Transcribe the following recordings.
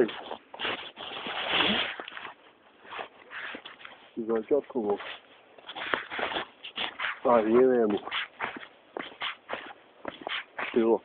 Ой. Зачет кубок. А, не, не, Всего.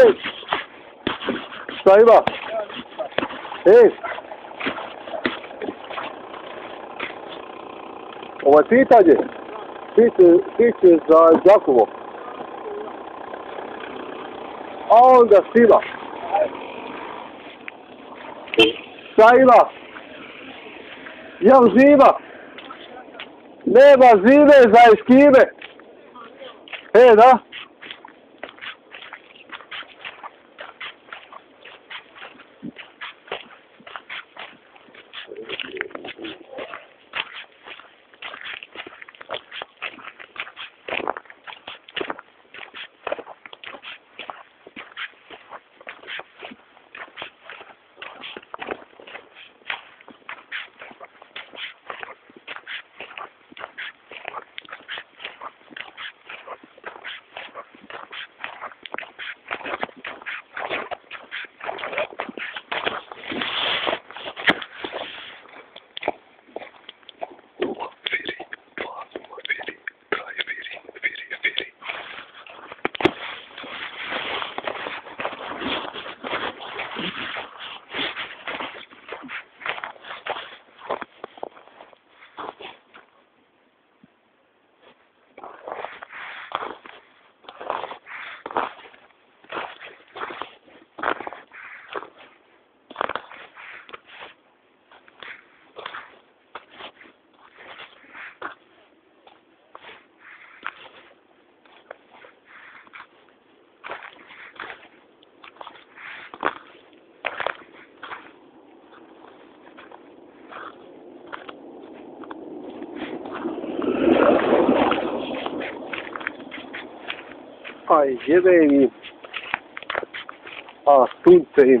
Ej! Šta ima? Ej! Ovo je pitanje. Pite za Đakovo. A onda sila. Šta ima? Jel živa? Nema žive za eskime. E, da? ai, ziemeļi, astūcei.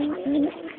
Mm-hmm.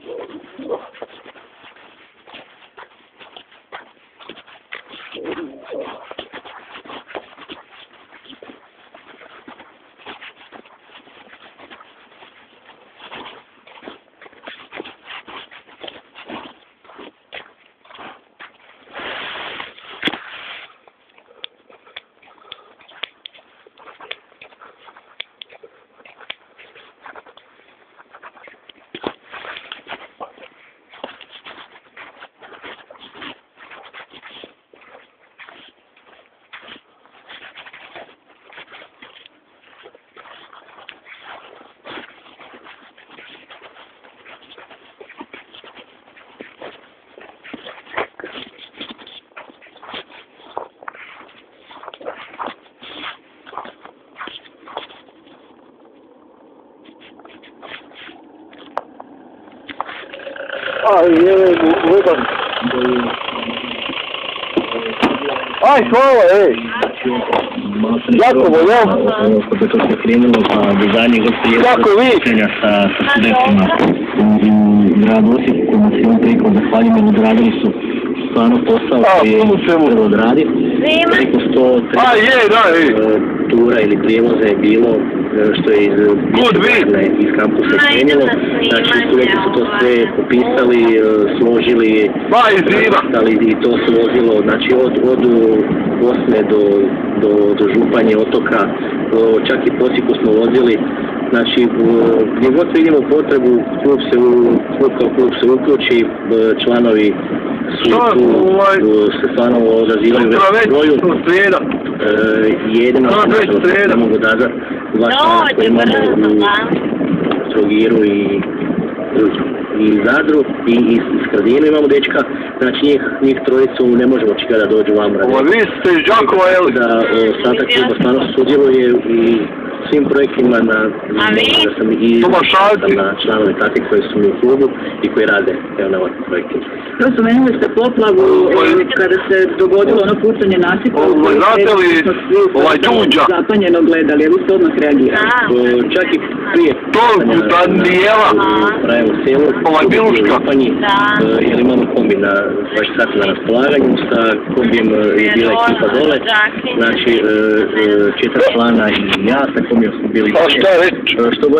Je, gledam. Aj, hvala, ej. Jakovo, ja? Kako to sve krenulo, pa do zadnjeg Kako vi? sa, sa studentima u, gradu Osijeku, kojima se jednom prilikom zahvaljujem, jer odradili su stvarno posao koji je treba odraditi. Preko 100 A je, da, ej. tura ili prijevoza je bilo što je iz, ne, iz kampusa krenulo. Znači, studenti su to sve popisali, e, složili, Ma, i zima. ali i to se vozilo, znači od, od Bosne do, do, do Županje, otoka, čak i posjeku smo vozili. Znači, u- gdje god vidimo potrebu, klub se, u- klub kao klub se uključi, e, članovi su Što, tu, ovaj, e, se stvarno odazivaju već broju. E, jedino To je što mogu dazat člana koji imamo u Trogiru i i Zadru i iz Skradinu imamo dečka, znači njih, njih trojicu ne možemo čekati da dođu vam radi. Ovo, vi ste iz Đakova, jel? Da ostatak kluba stvarno sudjeluje i svim projektima na, da sam i na članovi takvi koji su mi u klubu i koji rade evo na ovakvim projektima. To spomenuli ste poplavu e, kada se dogodilo ono pucanje nasipa. kojoj znate li, ovaj Đuđa? Zapanjeno gledali, a vi ste odmah reagirali. Čak i prije To, Danijela. u Rajevu selu, Ovaj Biluška. e, jer imamo kombi na 20 sati na raspolaganju, sa kombijem e, je bila ekipa dole, znači četiri člana i ja, sa kombijom smo bili A šta reći? E, što god